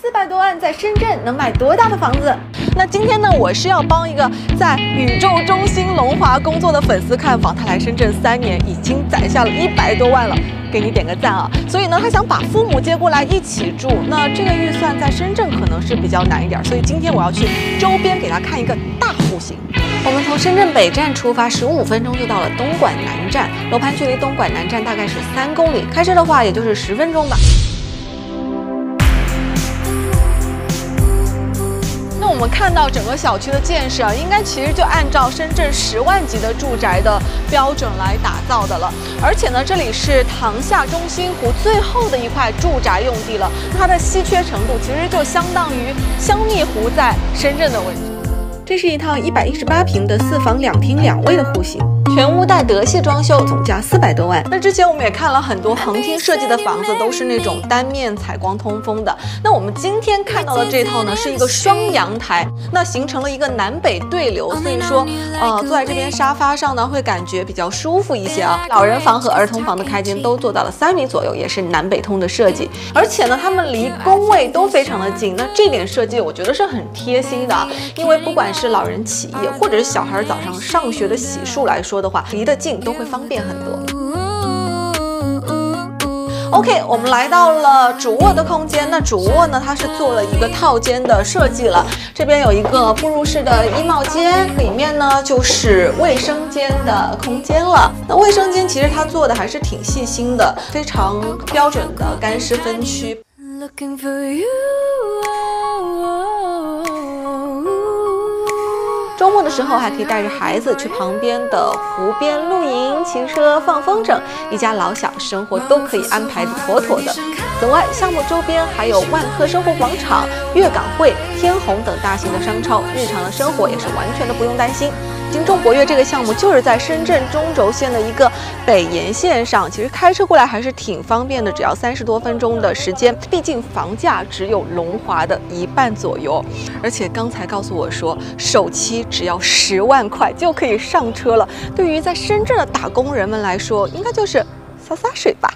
四百多万在深圳能买多大的房子？那今天呢，我是要帮一个在宇宙中心龙华工作的粉丝看房，他来深圳三年，已经攒下了一百多万了，给你点个赞啊！所以呢，他想把父母接过来一起住，那这个预算在深圳可能是比较难一点，所以今天我要去周边给他看一个大户型。我们从深圳北站出发，十五分钟就到了东莞南站，楼盘距离东莞南站大概是三公里，开车的话也就是十分钟吧。我们看到整个小区的建设啊，应该其实就按照深圳十万级的住宅的标准来打造的了。而且呢，这里是塘厦中心湖最后的一块住宅用地了，它的稀缺程度其实就相当于香蜜湖在深圳的位置。这是一套一百一十八平的四房两厅两卫的户型，全屋带德系装修，总价四百多万。那之前我们也看了很多横厅设计的房子，都是那种单面采光通风的。那我们今天看到的这套呢，是一个双阳台，那形成了一个南北对流，所以说，呃，坐在这边沙发上呢，会感觉比较舒服一些啊。老人房和儿童房的开间都做到了三米左右，也是南北通的设计。而且呢，他们离工位都非常的近，那这点设计我觉得是很贴心的，因为不管是是老人起夜，或者是小孩早上上学的洗漱来说的话，离得近都会方便很多。OK，我们来到了主卧的空间。那主卧呢，它是做了一个套间的设计了。这边有一个步入式的衣帽间，里面呢就是卫生间的空间了。那卫生间其实它做的还是挺细心的，非常标准的干湿分区。周末的时候还可以带着孩子去旁边的湖边露营、骑车、放风筝，一家老小生活都可以安排的妥妥的。此外，项目周边还有万科生活广场、粤港汇、天虹等大型的商超，日常的生活也是完全的不用担心。金钟博悦这个项目就是在深圳中轴线的一个北沿线上，其实开车过来还是挺方便的，只要三十多分钟的时间。毕竟房价只有龙华的一半左右，而且刚才告诉我说，首期只要十万块就可以上车了。对于在深圳的打工人们来说应该就是洒洒水吧。